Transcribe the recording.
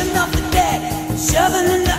shoving enough the that, shoving enough.